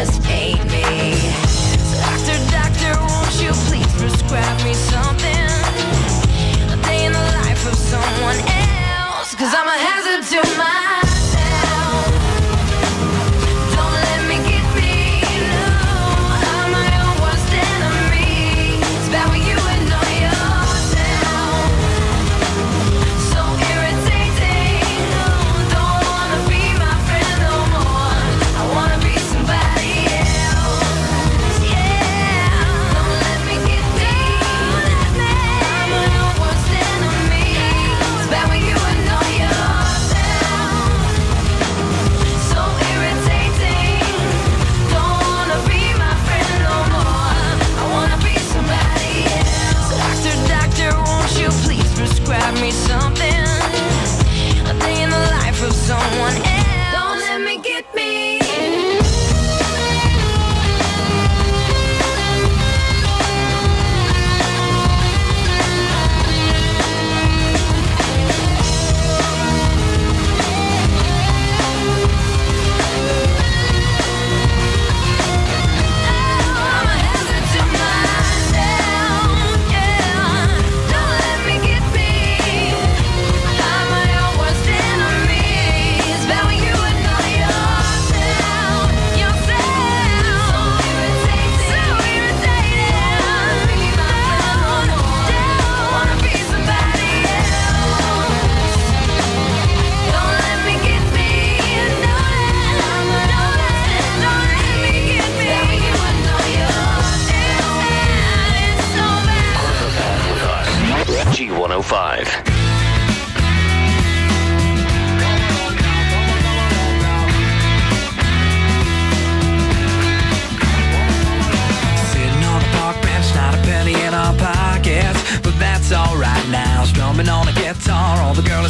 just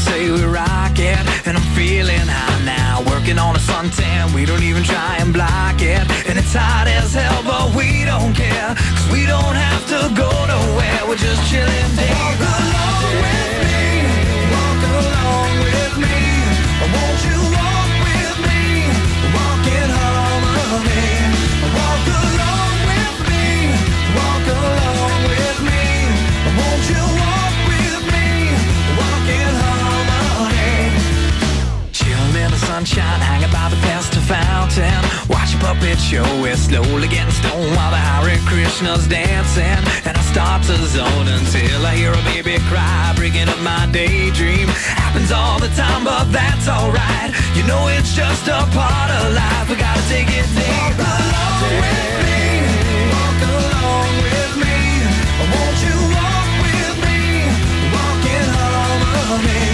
say we rock it And I'm feeling high now. Working on a suntan We don't even try and block it. And it's hot as hell But we don't care Cause we don't have to go nowhere. We're just chilling down sunshine, hang about the festive fountain. Watch a puppet show, we're slowly getting stoned while the Hare Krishna's dancing. And I start to zone until I hear a baby cry, breaking up my daydream. Happens all the time, but that's alright. You know it's just a part of life. We gotta take it day Walk by along day. with me. Walk along with me. Won't you walk with me? Walking home with me.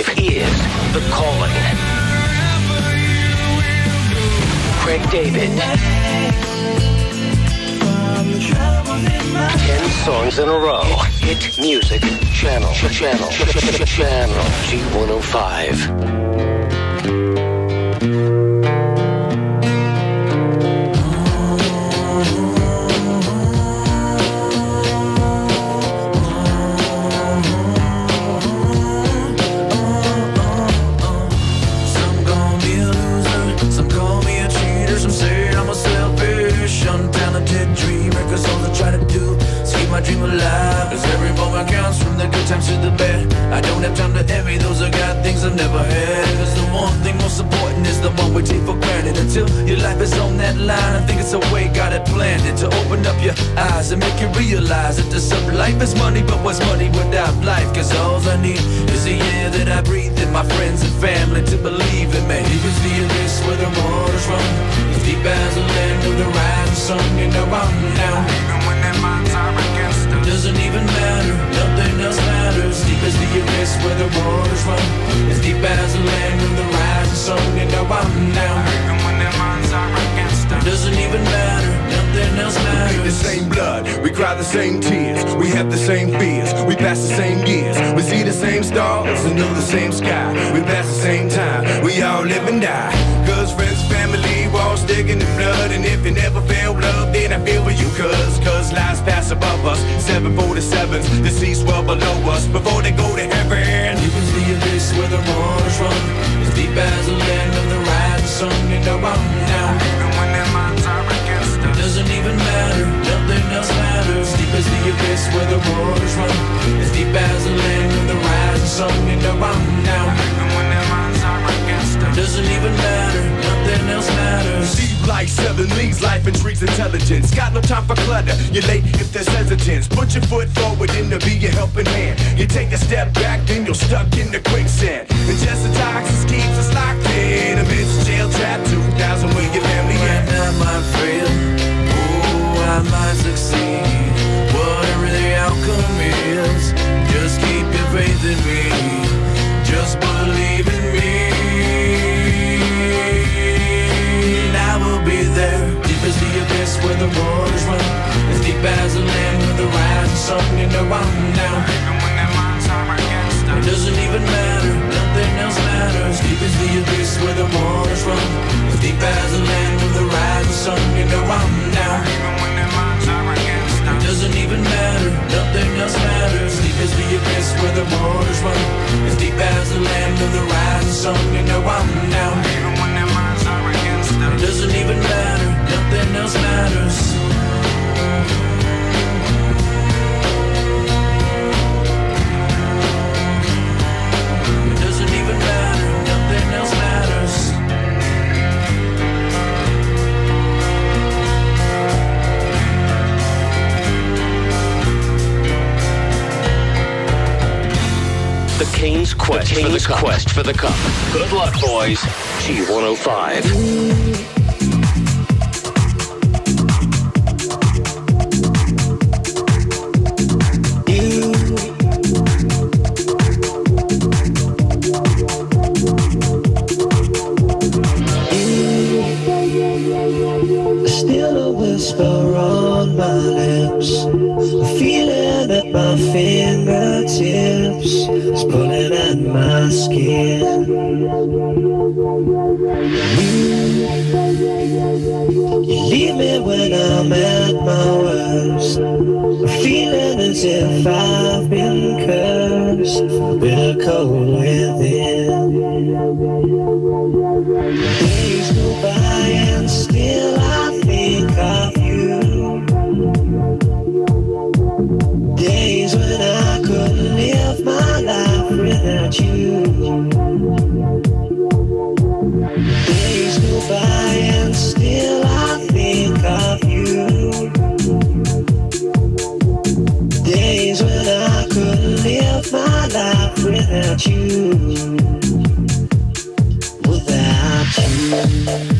life is the calling. Craig David. Ten songs in a row. Hit music channel. Channel. Channel. G105. Alive. Cause every moment counts from the good times to the bad. I don't have time to envy those who got things I've never had. Cause the one thing most important is the one we take for granted. Until your life is on that line, I think it's a way God had planned it to open up your eyes and make you realize that there's some life is money, but what's money without life? Cause all I need is the air that I breathe and my friends and family to believe in me. Is the abyss where the waters run. As deep as the land of the rising sun, you know I'm down. Even when their minds are. Doesn't even matter, nothing else matters. Deep as the abyss where the waters run. As deep as the land of the rising sun, you know I'm down. Even when their minds are against us. Doesn't even matter, nothing else matters. bleed the same blood, we cry the same tears, we have the same fears, we pass the same years, we see the same stars and know the same sky, we pass the same time, we all live and die. Cause friends, family, we're all sticking in blood, and if you never feel love, then I feel for you, cause, cause lives pass above us, 747s, deceased well below us, before they go to heaven. Deep is the abyss where the waters run. As deep as the land of the rising sun. You know I'm down Doesn't even matter, nothing else matters Deep as the abyss where the waters run As deep as the land of the rising sun You know I'm down Even when their minds are against us Doesn't even matter, nothing else matters Deep like seven leagues, life intrigues intelligence. Got no time for clutter. You're late if there's hesitance. Put your foot forward and to be your helping hand. You take a step back, then you're stuck in the quicksand. And just the toxins keeps us locked in. Amidst jail trap 2000 with your family Right and now, my friend, I might succeed. Whatever the outcome is, just keep your faith in me. Just believe in me. I will be there. Deep as the abyss where the waters run. As deep as the land with the rising sun. You know I'm down. It doesn't even matter. Nothing else matters. Deep as the abyss where the waters run. As deep as the land the rising sun. Even matter. Nothing else matters. Deep as the abyss where the waters run. As deep as the land of the rising sun. You know I'm down. For, the quest for the Cup. Good luck, boys. G105. Me when I'm at my worst. Feeling as if I've been cursed. Bitter cold within. Days go by and still I think of you. Days when I couldn't live my life without you. You. Without you.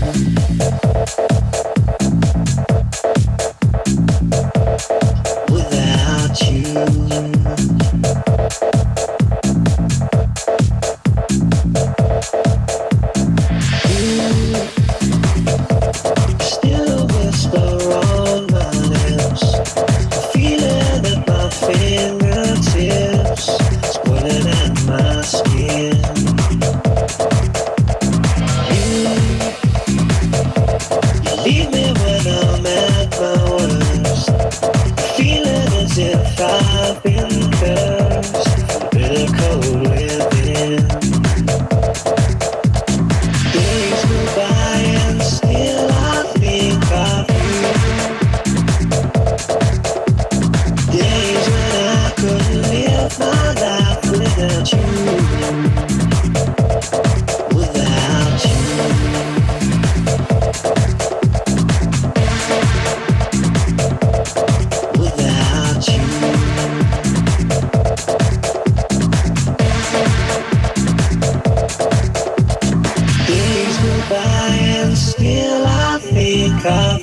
Days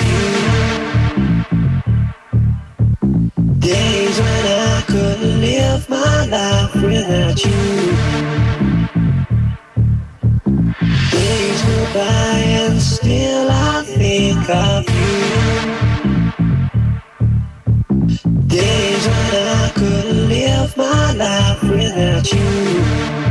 when I couldn't live my life without you. Days go by and still I think of you. Days when I couldn't live my life without you.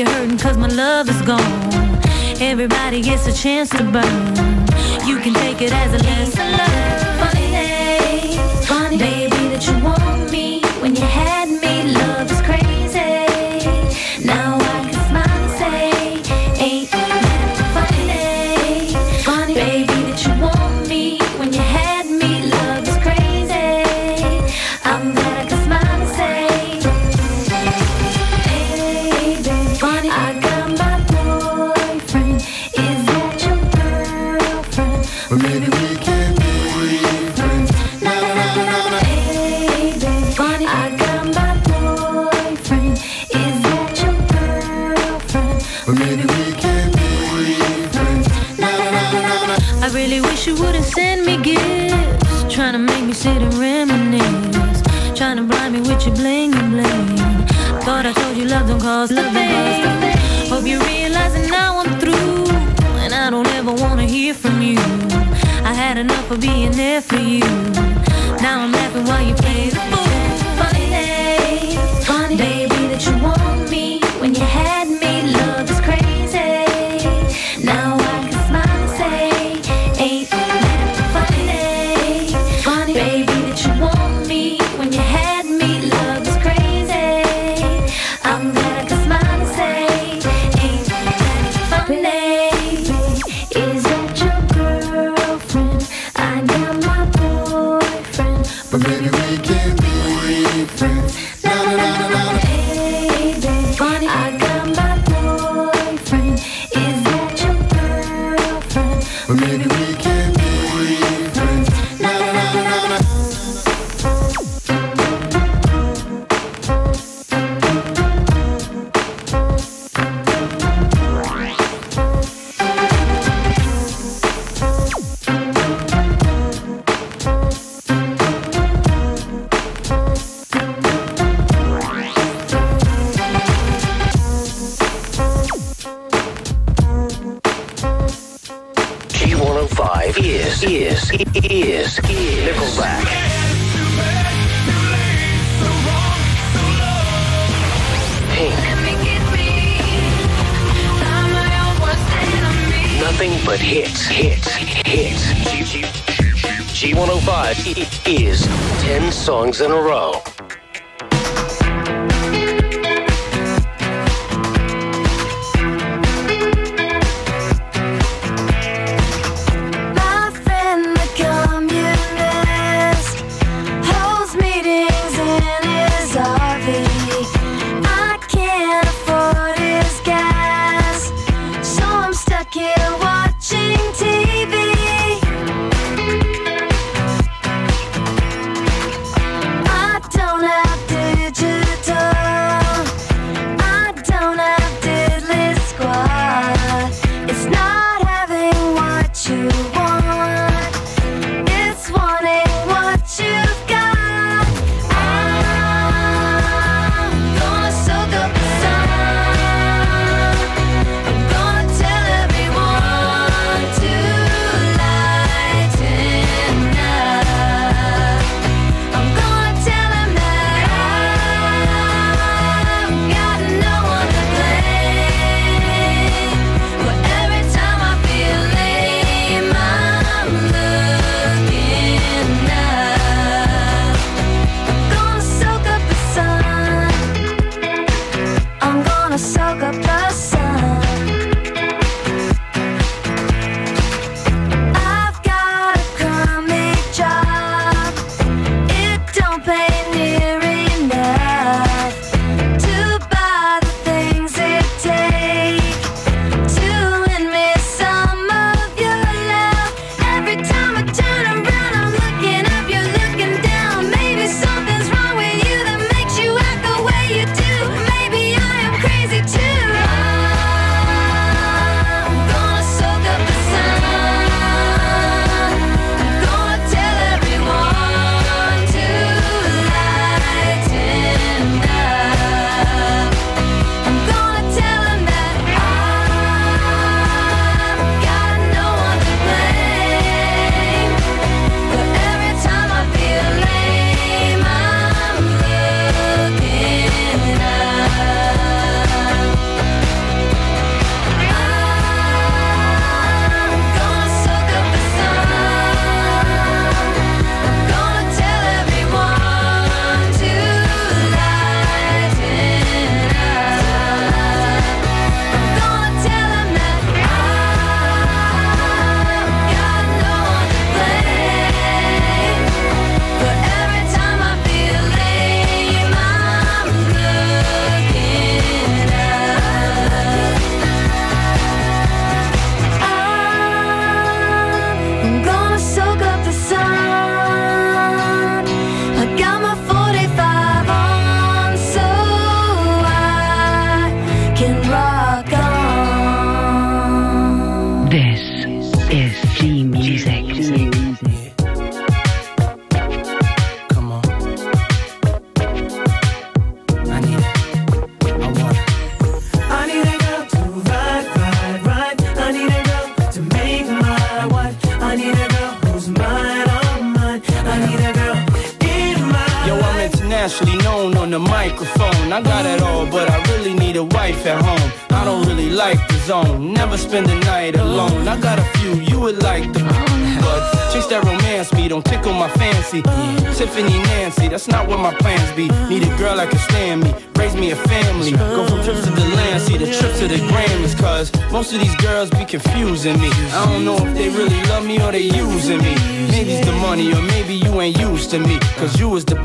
you're hurting cause my love is gone. Everybody gets a chance to burn. You can take it as a lesson. for being there for you. Now I'm laughing while you play the ball. is, is, is, is Nickelback. Nothing but hits, hits, hits. G- G- G- G105 is 10 songs in a row.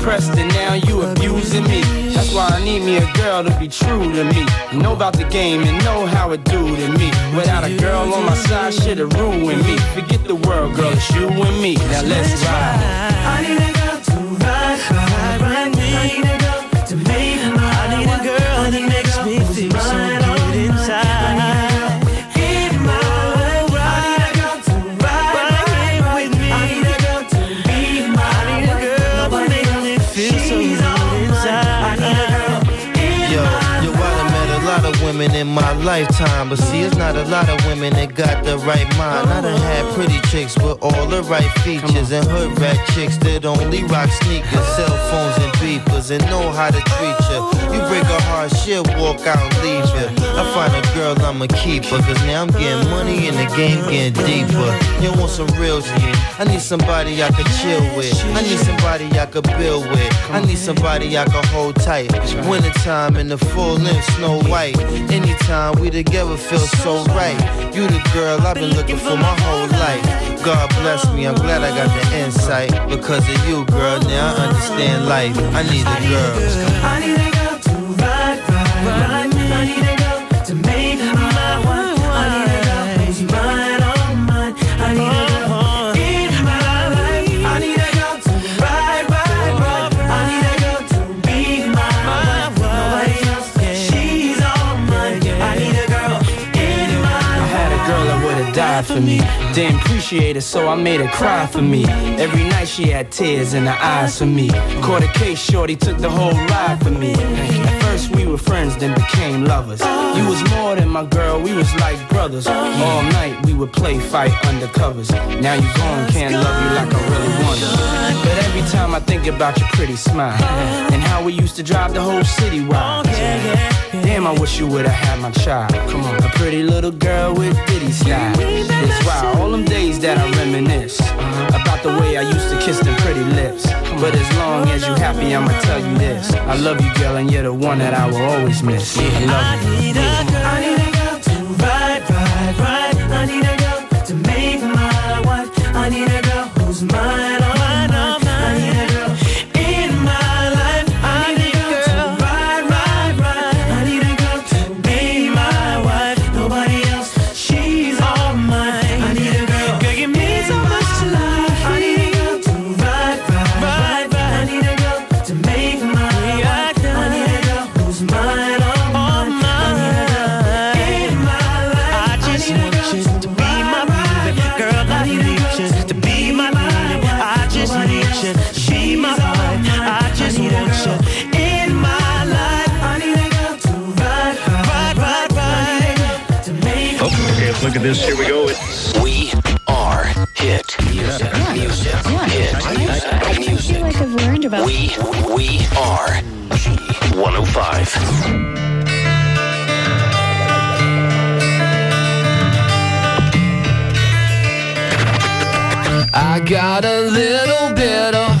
You and now you abusing me. That's why I need me a girl to be true to me. Know about the game and know how it do to me. Without a girl on my side, shit'll ruin me. Forget the world, girl, it's you and me. Now let's ride. I need a girl my lifetime, but see, it's not a lot of women that got the right mind. I done had pretty chicks with all the right features, and hood rat chicks that only rock sneakers, cell phones, and beepers, and know how to treat you. You break a heart, she'll walk out and leave you. I find a girl, I'ma keep her, cause now I'm getting money and the game getting deeper. You want some real shit? I need somebody I could chill with. I need somebody I could build with. I need somebody I could hold tight. Wintertime in the full length, snow white. Anytime we together feel so right. You the girl I've been looking for my whole life. God bless me, I'm glad I got the insight. Because of you, girl, now I understand life. I need a girl. I need a girl to ride, ride, ride would've for me. Didn't appreciate it, so I made her cry for me. Every night she had tears in her eyes for me. Caught a case, shorty took the whole ride for me. Were friends, then became lovers. You was more than my girl, we was like brothers. All night we would play fight under covers. Now you gone, can't love you like I really wanted. But every time I think about your pretty smile and how we used to drive the whole city wild. Damn, I wish you would've had my child. Come on, a pretty little girl with ditty style. It's wild, all them days that I reminisce about the way I used to kiss them pretty lips. But as long as you happy, I'ma tell you this: I love you, girl, and you're the one that I will always miss. I love you. need a girl. I need a girl to ride, ride, ride. I need a girl to make my wife. I need a girl who's mine, look at this. Here we go. We are hit music. Music. Hit music. like I've learned about We we are G105. I got a little bit of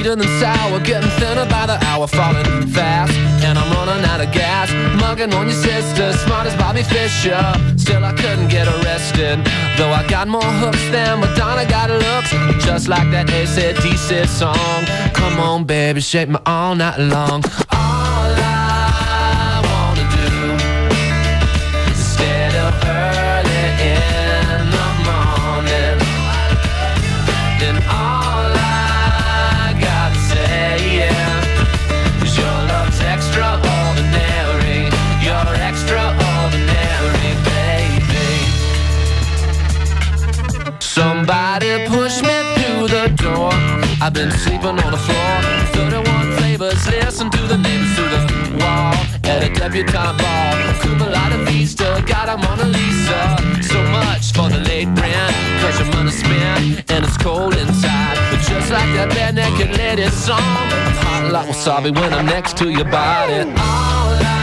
sweeter than sour, getting thinner by the hour, falling fast, and I'm running out of gas. Mugging on your sister, smart as Bobby Fischer. Still, I couldn't get arrested, though I got more hooks than Madonna got looks, just like that ACDC song. Come on, baby, shake me all night long. Been sleeping on the floor. 31 flavors, listen to the neighbors through the wall. At a debutante ball, Cuba Vista, got a Mona Lisa. So much for the late rent, cause your money spent, and it's cold inside. But just like that Barenaked Lady song. Hot like wasabi when I'm next to your body. All I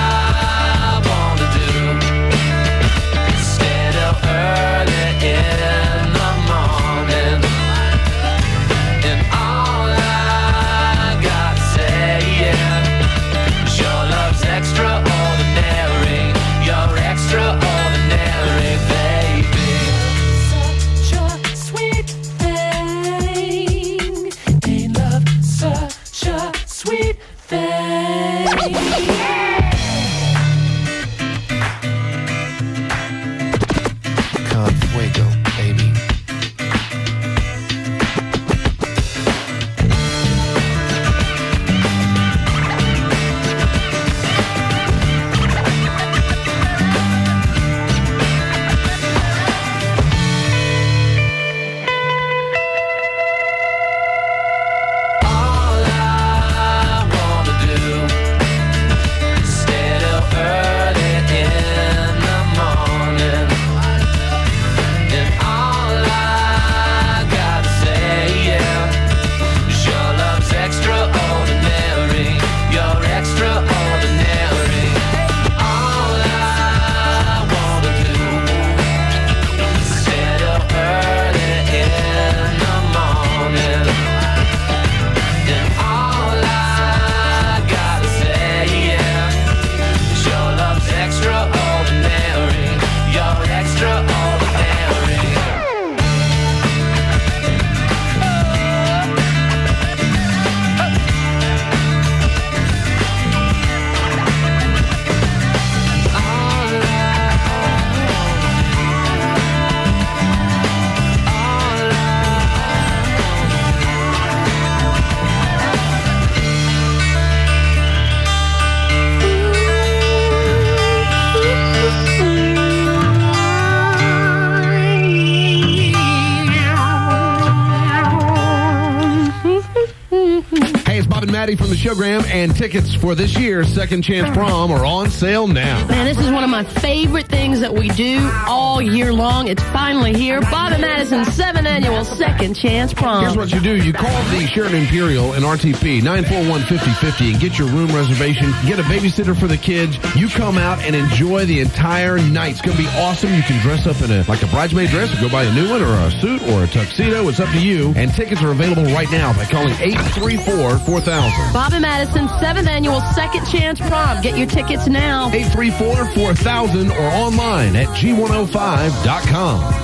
for this year's Second Chance Prom are on sale now. Man, this is one of my favorite things that we do all year long. It's finally here. Bob and Madison's seventh annual Second Chance Prom. Here's what you do. You call the Sheraton Imperial and RTP 941-5050 and get your room reservation. Get a babysitter for the kids. You come out and enjoy the entire night. It's going to be awesome. You can dress up in a like a bridesmaid dress or go buy a new one or a suit or a tuxedo. It's up to you. And tickets are available right now by calling 834-4000. Bob and Madison's seventh annual Second Chance Prom. Get your tickets now. 834-4000 or online at g105.com.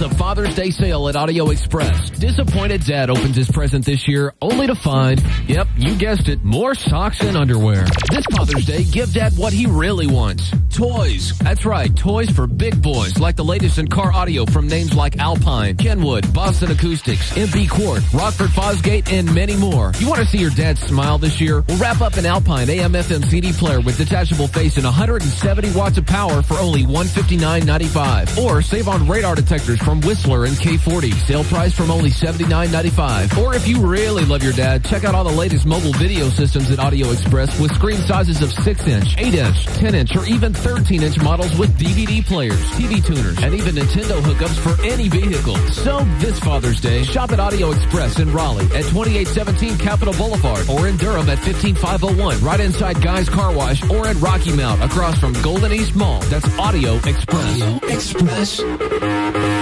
The Father's Day sale at Audio Express. Disappointed Dad opens his present this year only to find, yep, you guessed it, more socks and underwear. This Father's Day, give Dad what he really wants. Toys. That's right, toys for big boys, like the latest in car audio from names like Alpine, Kenwood, Boston Acoustics, MB Quart, Rockford Fosgate, and many more. You want to see your dad smile this year? Well, wrap up an Alpine AM FM CD player with detachable face and 170 watts of power for only $159.95. Or save on radar detectors from Whistler and K40. Sale price from only $79.95. Or if you really love your dad, check out all the latest mobile video systems at Audio Express with screen sizes of 6 inch, 8 inch, 10 inch, or even 13 inch models with DVD players, TV tuners, and even Nintendo hookups for any vehicle. So this Father's Day, shop at Audio Express in Raleigh at 2817 Capital Boulevard or in Durham at 15501 right inside Guy's Car Wash or at Rocky Mount across from Golden East Mall. That's Audio Express. Express.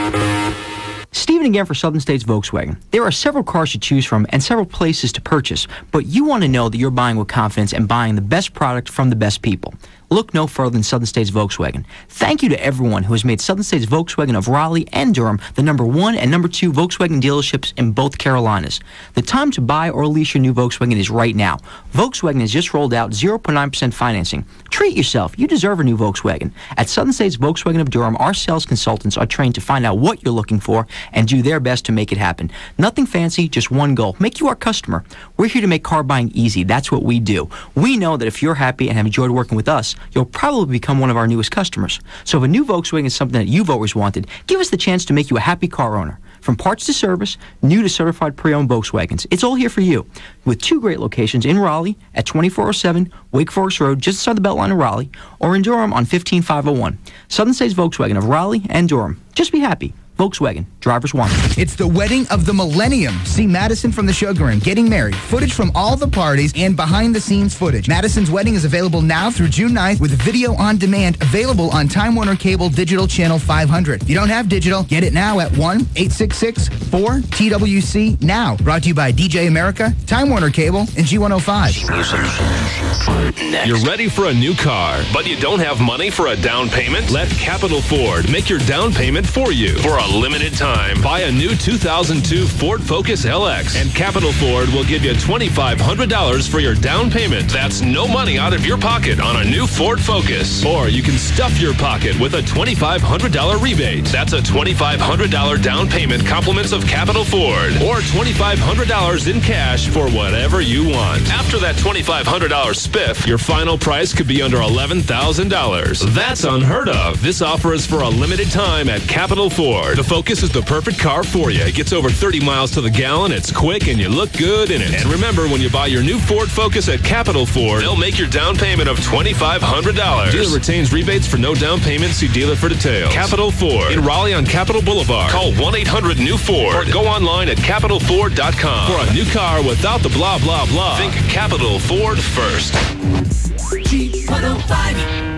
Stephen again for Southern States Volkswagen. There are several cars to choose from and several places to purchase, but you want to know that you're buying with confidence and buying the best product from the best people. Look no further than Southern States Volkswagen. Thank you to everyone who has made Southern States Volkswagen of Raleigh and Durham the number one and number two Volkswagen dealerships in both Carolinas. The time to buy or lease your new Volkswagen is right now. Volkswagen has just rolled out 0.9% financing. Treat yourself. You deserve a new Volkswagen. At Southern States Volkswagen of Durham, our sales consultants are trained to find out what you're looking for and do their best to make it happen. Nothing fancy, just one goal. Make you our customer. We're here to make car buying easy. That's what we do. We know that if you're happy and have enjoyed working with us, you'll probably become one of our newest customers. So if a new Volkswagen is something that you've always wanted, give us the chance to make you a happy car owner. From parts to service, new to certified pre-owned Volkswagens, it's all here for you. With two great locations in Raleigh at 2407 Wake Forest Road, just outside the Beltline of Raleigh, or in Durham on 15501. Southern States Volkswagen of Raleigh and Durham. Just be happy. Volkswagen, drivers one. It's the wedding of the millennium. See Madison from the Sugaring getting married. Footage from all the parties and behind the scenes footage. Madison's wedding is available now through June 9th with video on demand available on Time Warner Cable Digital Channel 500. If you don't have digital, get it now at 1 866 4 TWC now. Brought to you by DJ America, Time Warner Cable, and G105. You're ready for a new car, but you don't have money for a down payment? Let Capital Ford make your down payment for you. For a limited time, buy a new 2002 Ford Focus LX, and Capital Ford will give you $2,500 for your down payment. That's no money out of your pocket on a new Ford Focus. Or you can stuff your pocket with a $2,500 rebate. That's a $2,500 down payment compliments of Capital Ford. Or $2,500 in cash for whatever you want. After that $2,500 spiff, your final price could be under $11,000. That's unheard of. This offer is for a limited time at Capital Ford. The Focus is the perfect car for you. It gets over 30 miles to the gallon, it's quick, and you look good in it. And remember, when you buy your new Ford Focus at Capital Ford, they'll make your down payment of $2,500. Dealer retains rebates for no down payment. See dealer for details. Capital Ford in Raleigh on Capital Boulevard. Call 1-800-NEW-FORD or go online at CapitalFord.com. For a new car without the blah, blah, blah, think Capital Ford first. G105.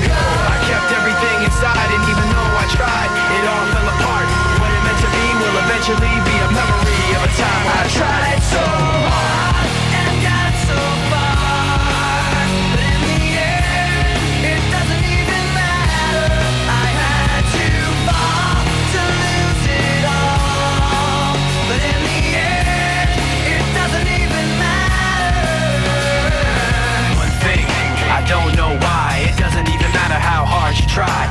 inside, and even though I tried, it all fell apart. What it meant to be will eventually be a memory of a time I tried so hard and got so far, but in the end, it doesn't even matter. I had to fall to lose it all, but in the end, it doesn't even matter. One thing, I don't know why. It doesn't even matter how hard you try.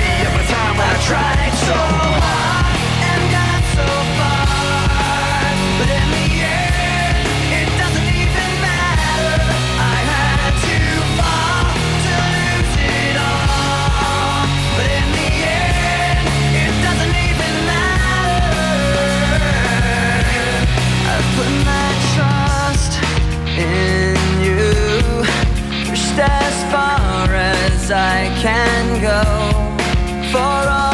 tried so hard and got so far. But in the end, it doesn't even matter. I had to fall to lose it all. But in the end, it doesn't even matter. I put my trust in you. Pushed as far as I can go. For all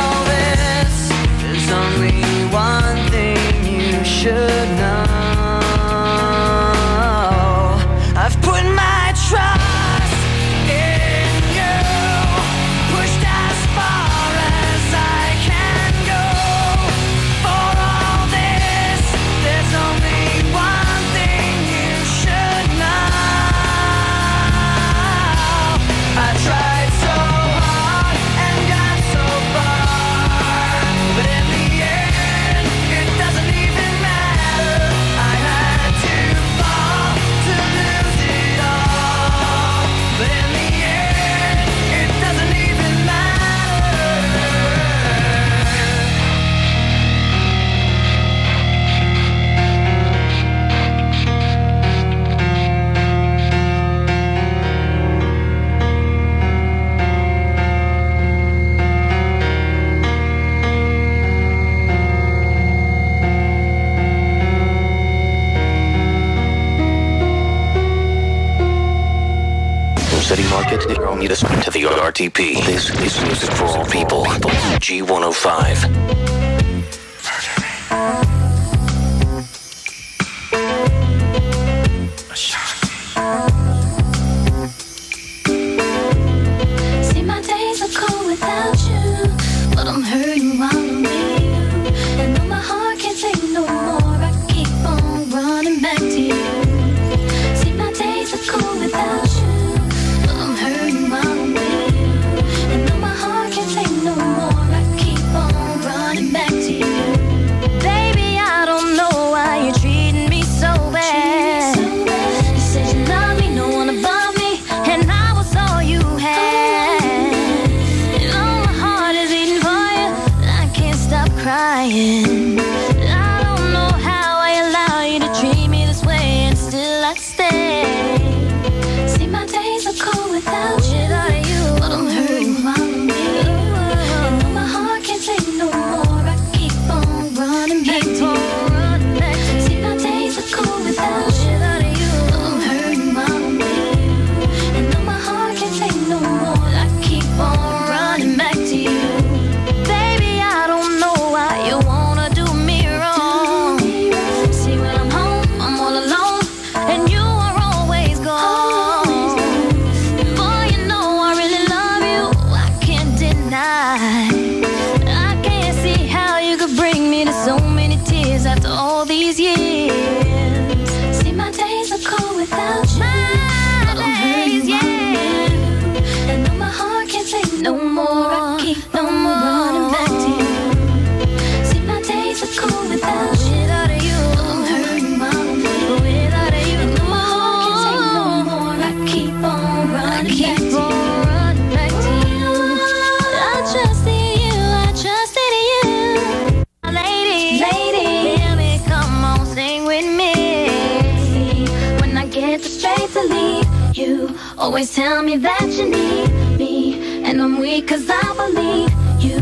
always tell me that you need me. And I'm weak cause I believe you.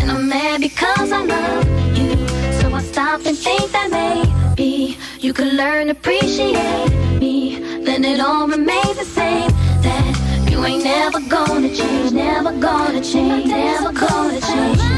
And I'm mad because I love you. So I stop and think that maybe You could learn to appreciate me. Then it all remains the same That you ain't never gonna change Never gonna change Never gonna change.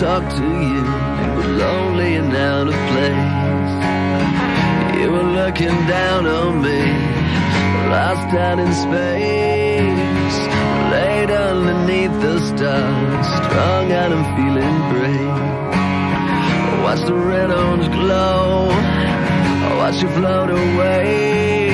talk to you. You were lonely and out of place. You were looking down on me, lost out in space. Laid underneath the stars, strung out and feeling brave. Watch the red orange glow, watch you float away.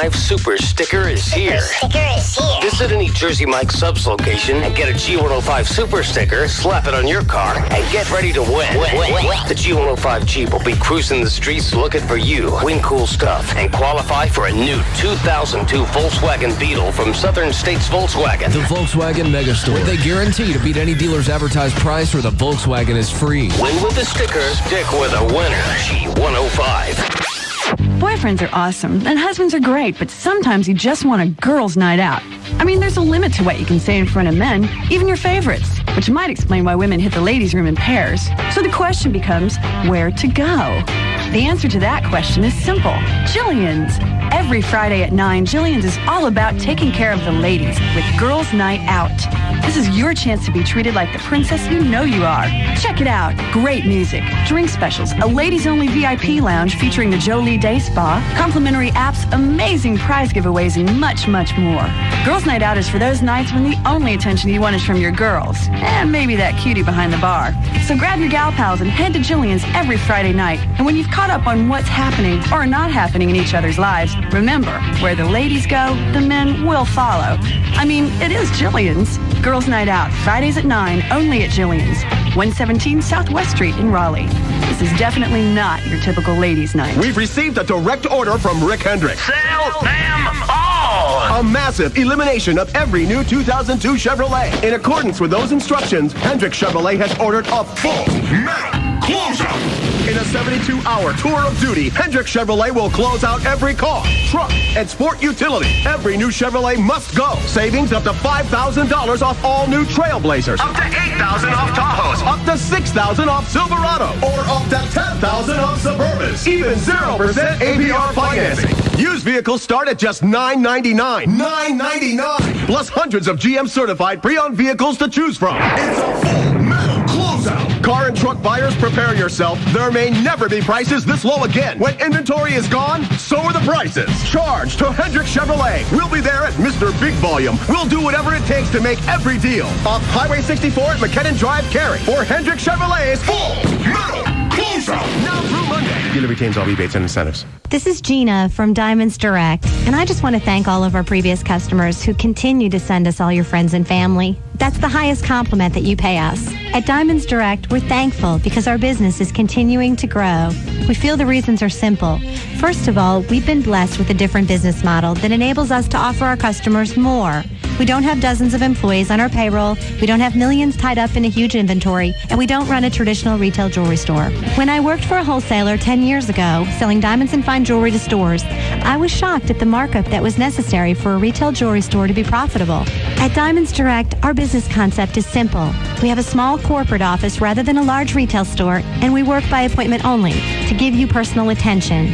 G105 Super Sticker is here. Sticker is here. Visit any Jersey Mike subs location and get a G105 Super Sticker, slap it on your car, and get ready to win. Win The G105 Jeep will be cruising the streets looking for you, win cool stuff, and qualify for a new 2002 Volkswagen Beetle from Southern States Volkswagen. The Volkswagen Megastore. They guarantee to beat any dealer's advertised price or the Volkswagen is free. Win with the sticker, stick with a winner. G105. Boyfriends are awesome, and husbands are great, but sometimes you just want a girl's night out. I mean, there's a limit to what you can say in front of men, even your favorites, which might explain why women hit the ladies' room in pairs. So the question becomes, where to go? The answer to that question is simple. Jillian's. Every Friday at 9, Jillian's is all about taking care of the ladies with Girls Night Out. This is your chance to be treated like the princess you know you are. Check it out. Great music, drink specials, a ladies only VIP lounge featuring the Jolie Day Spa, complimentary apps, amazing prize giveaways, and much, much more. Girls Night Out is for those nights when the only attention you want is from your girls, and maybe that cutie behind the bar. So grab your gal pals and head to Jillian's every Friday night. And when you've caught up on what's happening or not happening in each other's lives, remember, where the ladies go, the men will follow. I mean, it is Jillian's. Girls Night Out, Fridays at 9, only at Jillian's, 117 Southwest Street in Raleigh. This is definitely not your typical ladies' night. We've received a direct order from Rick Hendricks. Sell them all. A massive elimination of every new 2002 Chevrolet. In accordance with those instructions, Hendricks Chevrolet has ordered a full metal closeout. In a 72-hour tour of duty, Hendricks Chevrolet will close out every car, truck, and sport utility. Every new Chevrolet must go. Savings up to $5,000 off all new Trailblazers. Up to 8,000 off Tahoes. Up to 6,000 off Silverado. Or up to 10,000 off Suburbans. Even 0% APR financing. Used vehicles start at just 999. 999. Plus hundreds of GM certified pre-owned vehicles to choose from. It's a full. Car and truck buyers, prepare yourself. There may never be prices this low again. When inventory is gone, so are the prices. Charge to Hendricks Chevrolet. We'll be there at Mr. Big Volume. We'll do whatever it takes to make every deal. Off Highway 64 at McKinnon Drive, Cary. For Hendricks Chevrolet's full metal closeout. Now through Monday. Dealer retains all rebates and incentives. This is Gina from Diamonds Direct, and I just want to thank all of our previous customers who continue to send us all your friends and family. That's the highest compliment that you pay us. At Diamonds Direct, we're thankful because our business is continuing to grow. We feel the reasons are simple. First of all, we've been blessed with a different business model that enables us to offer our customers more. We don't have dozens of employees on our payroll, we don't have millions tied up in a huge inventory, and we don't run a traditional retail jewelry store. When I worked for a wholesaler 10 years ago, selling diamonds and fine jewelry to stores, I was shocked at the markup that was necessary for a retail jewelry store to be profitable. At Diamonds Direct, our business concept is simple. We have a small corporate office rather than a large retail store, and we work by appointment only to give you personal attention.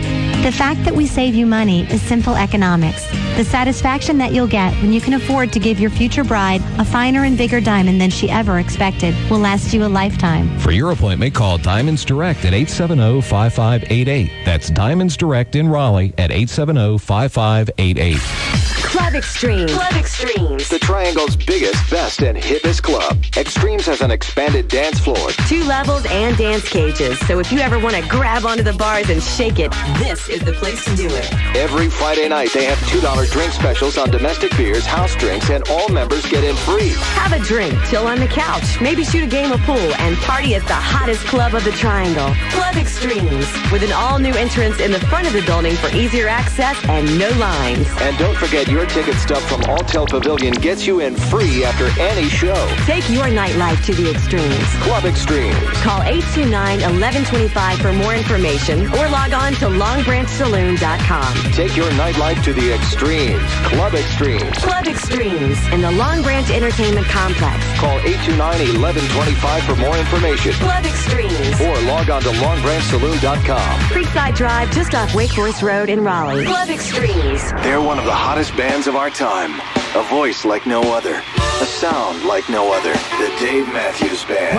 The fact that we save you money is simple economics. The satisfaction that you'll get when you can afford to give your future bride a finer and bigger diamond than she ever expected will last you a lifetime. For your appointment, call Diamonds Direct at 870-5588. That's Diamonds Direct in Raleigh at 870-5588. Club Extremes. Club Extremes. The Triangle's biggest, best, and hippest club. Extremes has an expanded dance floor. Two levels and dance cages. So if you ever want to grab onto the bars and shake it, this is the place to do it. Every Friday night, they have $2 drink specials on domestic beers, house drinks, and all members get in free. Have a drink, chill on the couch, maybe shoot a game of pool, and party at the hottest club of the Triangle. Club Extremes. With an all-new entrance in the front of the building for easier access and no lines. And don't forget your ticket stub from Alltel Pavilion gets you in free after any show. Take your nightlife to the extremes. Club Extremes. Call 829-1125 for more information or log on to longbranchsaloon.com. Take your nightlife to the extremes. Club Extremes. Club Extremes in the Long Branch Entertainment Complex. Call 829-1125 for more information. Club Extremes. Or log on to longbranchsaloon.com. Creekside Drive just off Wake Forest Road in Raleigh. Club Extremes. They're one of the hottest bands of our time. A voice like no other. A sound like no other. The Dave Matthews Band.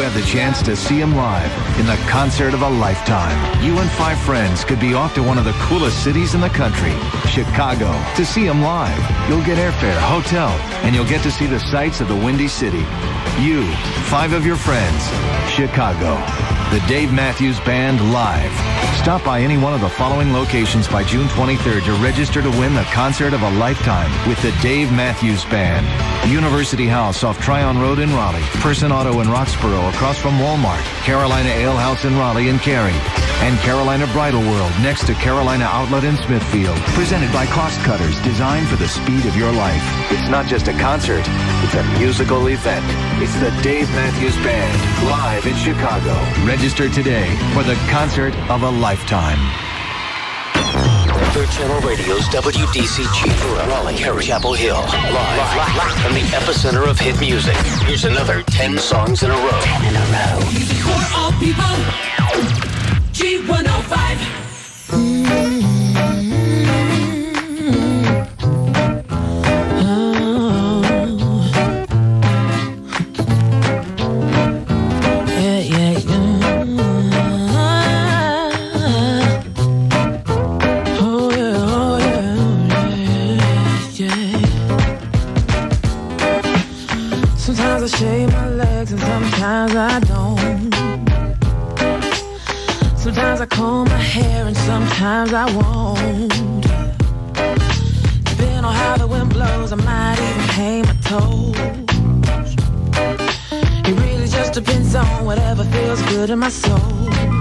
Have the chance to see him live in the concert of a lifetime. You and five friends could be off to one of the coolest cities in the country. Chicago to see him live. You'll get airfare, hotel, and you'll get to see the sights of the Windy City. You, five of your friends, Chicago. The Dave Matthews Band live. Stop by any one of the following locations by June 23rd to register to win the concert of a lifetime with the Dave Matthews Band. University House off Tryon Road in Raleigh. Person Auto in Roxboro across from Walmart. Carolina Ale House in Raleigh and Cary. And Carolina Bridal World next to Carolina Outlet in Smithfield. Presented by Cost Cutters, designed for the speed of your life. It's not just a concert, it's a musical event. It's the Dave Matthews Band, live in Chicago. Register today for the concert of a lifetime. Third Channel Radio's WDCG, Raleigh, Chapel Hill. Live, live from the epicenter of hit music. Here's another 10 songs in a row. 10 in a row. For all people, G105. Sometimes I comb my hair and sometimes I won't. Depending on how the wind blows, I might even paint my toes. It really just depends on whatever feels good in my soul.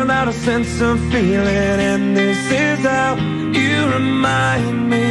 Without a sense of feeling. And this is how you remind me.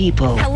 People.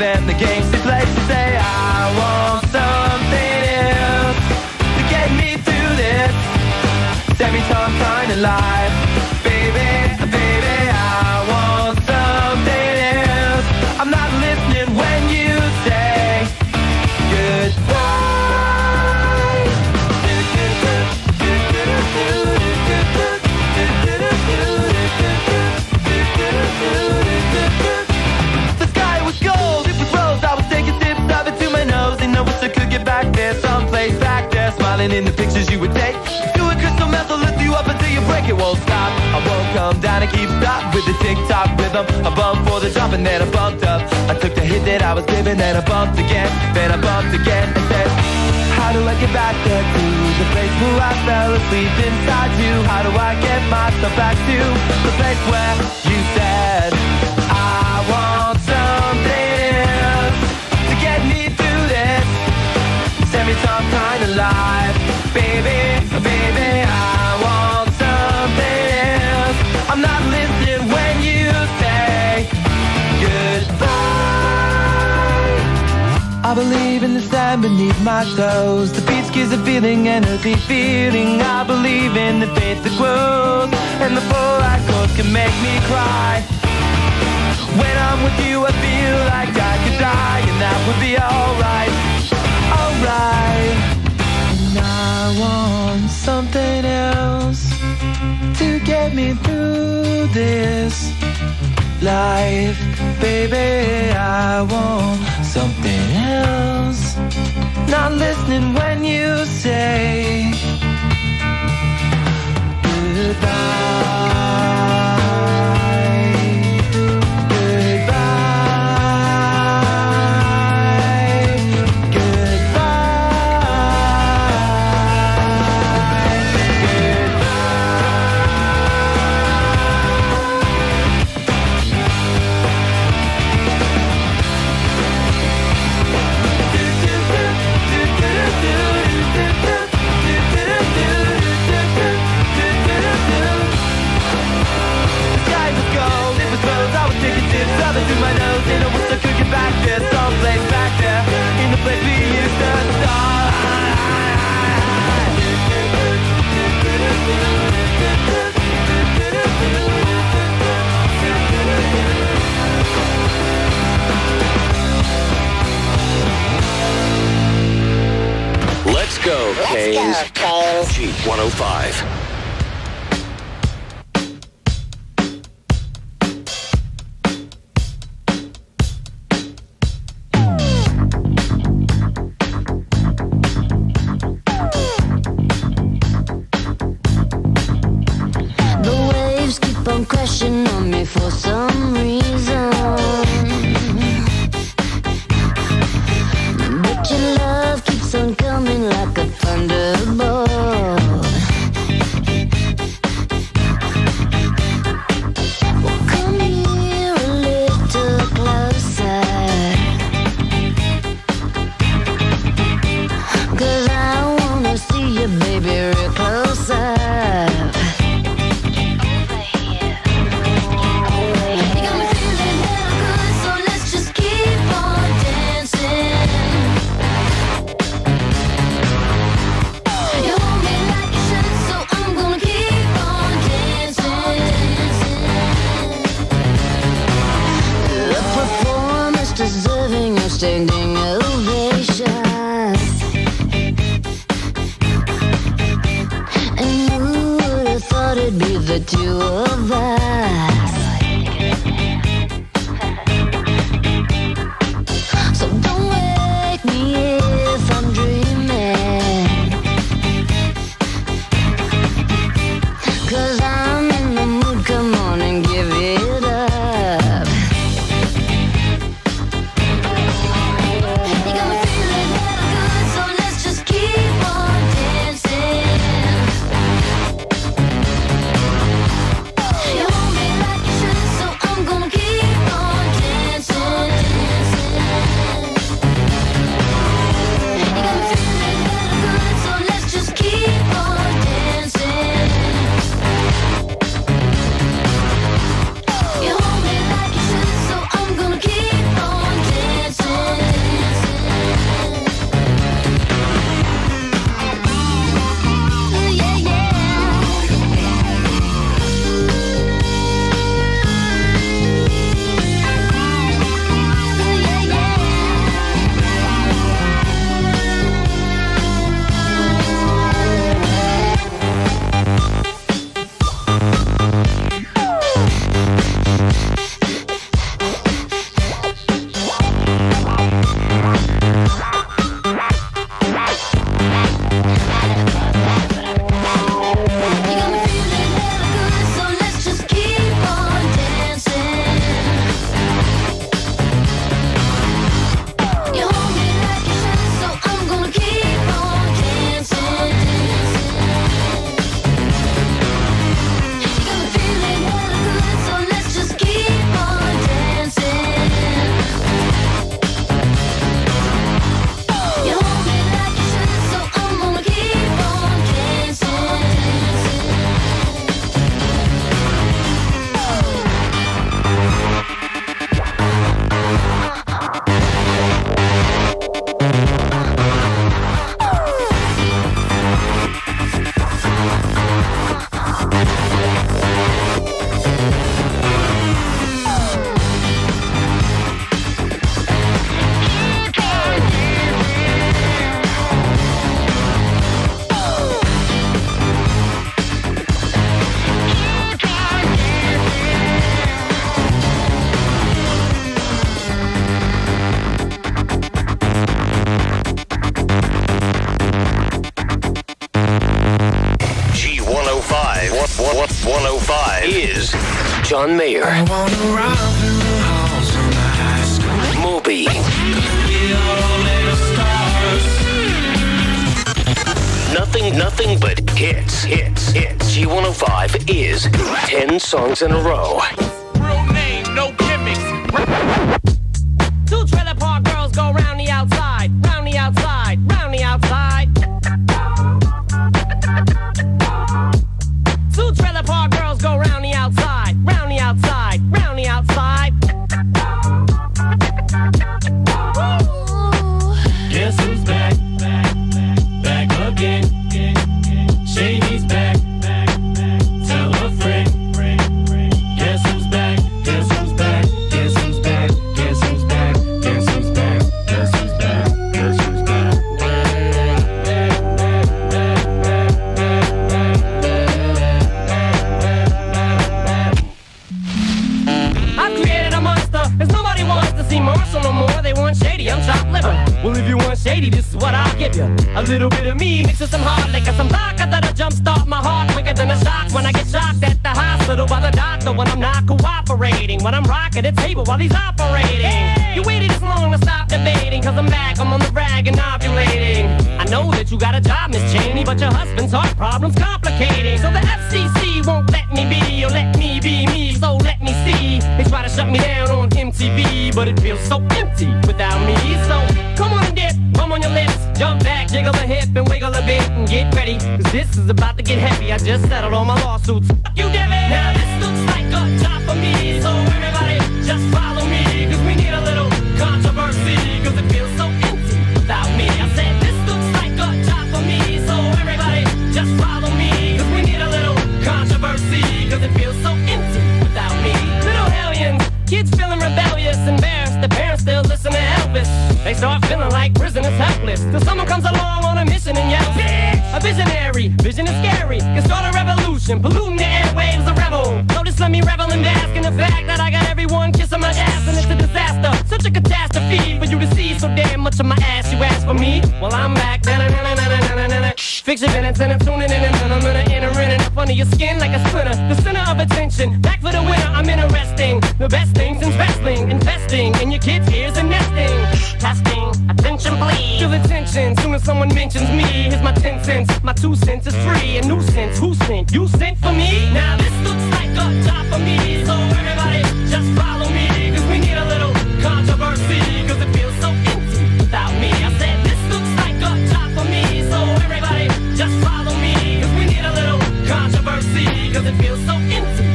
Give the games Smiling in the pictures you would take. Doing crystal meth will lift you up until you break. It won't stop. I won't come down and keep stop with the tick tock rhythm. I bumped for the drop and then I bumped up. I took the hit that I was given, then I bumped again, then I bumped again and said, How do I get back there to the place where I fell asleep inside you? How do I get myself back to the place where you said I want something to get me through this? Send me some kind of life, in the sand beneath my toes. The beach gives a feeling and a deep feeling. I believe in the faith that grows, and the four chords can make me cry. When I'm with you, I feel like I could die, and that would be alright, alright. And I want something else to get me through this life, baby. I want something else. Not listening when you say goodbye. Go, Canes. G105. Vision. Can start a revolution, polluting the airwaves, a rebel. Just let me revel in the fact that I got everyone kissing my ass and it's a disaster. Such a catastrophe for you to see so damn much of my ass. You ask for me? Well, I'm back. Na-na-na-na-na-na-na-na. Fix your minutes and I'm tuning in and I'm gonna enter in and up under your skin like a splinter. The center of attention, back for the winner. I'm interesting. The best things in wrestling, investing in your kids' ears and nesting. Testing, attention. Feel the tension soon as someone mentions me. Here's my 10 cents, my two cents is free. A nuisance, who sent? You sent for me? Now this looks like a job for me. So everybody just follow me. Cause we need a little controversy. Cause it feels so empty without me. I said this looks like a job for me. So everybody just follow me. Cause we need a little controversy. Cause it feels so empty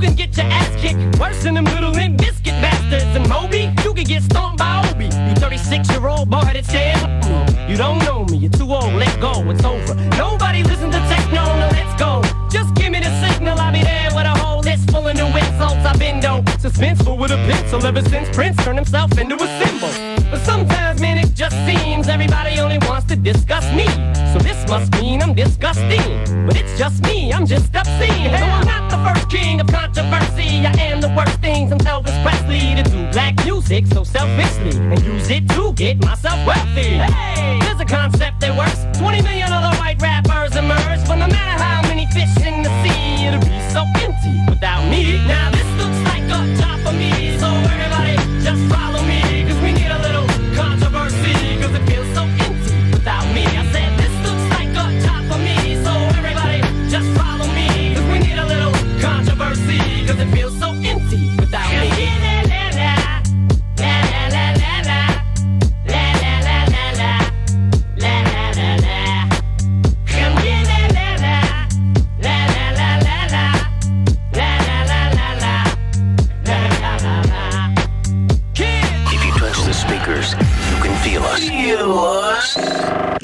you can get your ass kicked. Worse than them little limp biscuit bastards. And Moby, you can get stomped by Obi. You 36 year old boy that's dead. You don't know me, you're too old, let go, it's over. Nobody listen to techno, no, let's go. Just give me the signal, I'll be there with a whole list full of new insults. I've been though suspenseful with a pencil ever since Prince turned himself into a symbol. But sometimes, man, it just seems everybody only wants to discuss me. So must mean I'm disgusting. But it's just me, I'm just obscene. No, I'm not the first king of controversy. I am the worst things I'm Elvis Presley to do black music so selfishly and use it to get myself wealthy. Hey, there's a concept that works. 20 million other white rappers emerge, but no matter how many fish in the sea, it'll be so empty without me. Now this looks like a job for me, so everybody just follow me,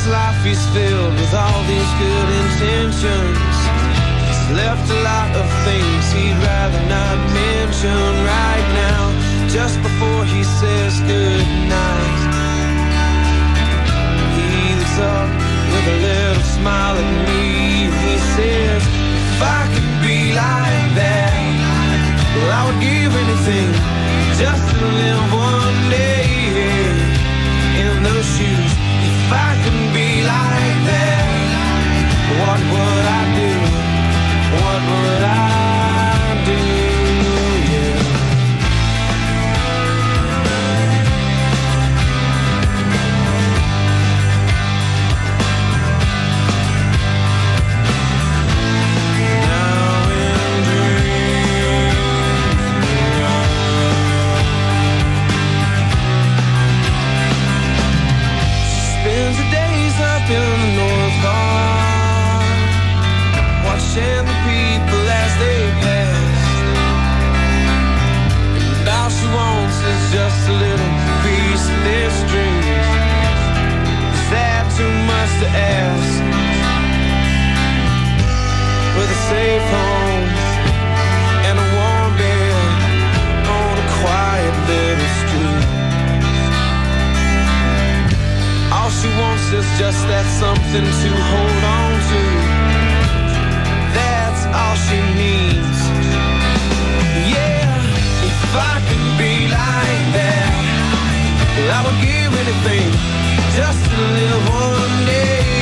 His life is filled with all these good intentions. He's left a lot of things he'd rather not mention right now, just before he says goodnight. He looks up with a little smile at me. He says, If I could be like that, well, I would give anything just to live one day. safe home and a warm bed on a quiet little street. All she wants is just that something to hold on to. That's all she needs. Yeah, if I could be like that, well I would give anything just to live one day.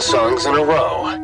songs in a row.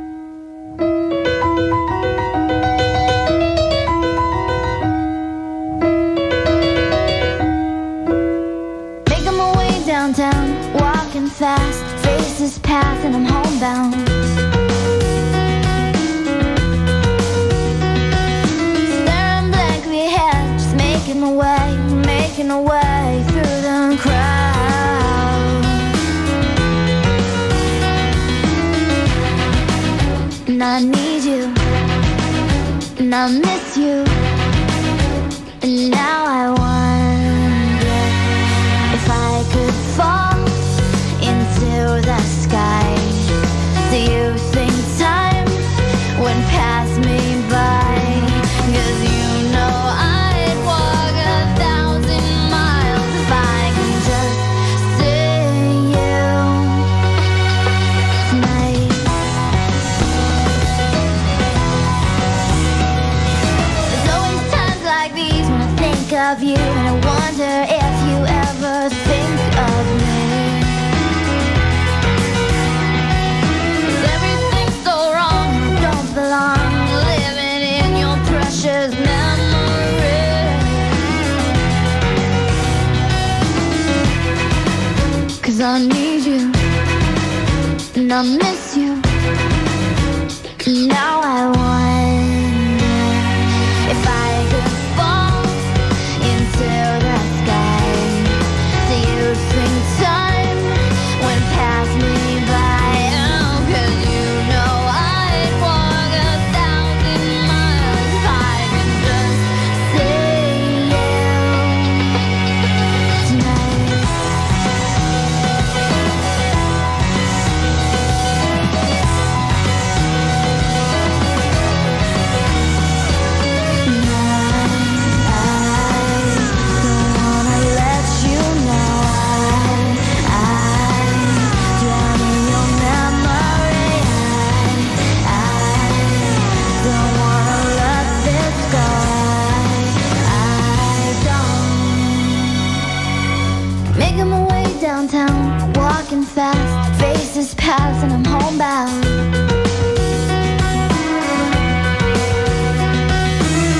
walking fast, faces pass, and I'm homebound.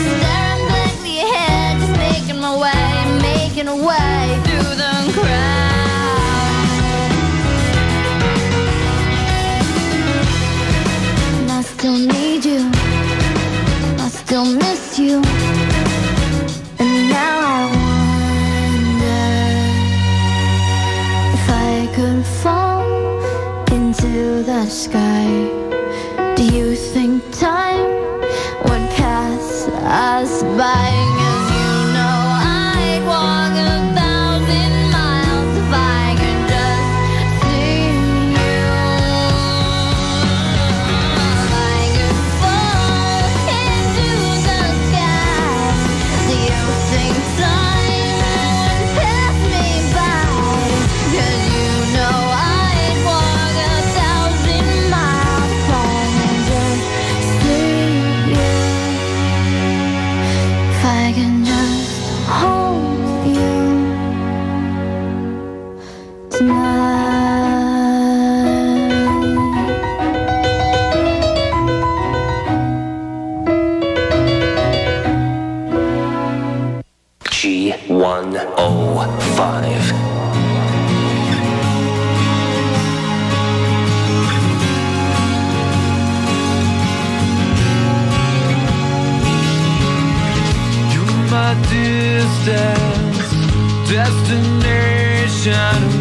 Staring blankly ahead, just making my way, making way through the crowd. I still need you. I still miss. vision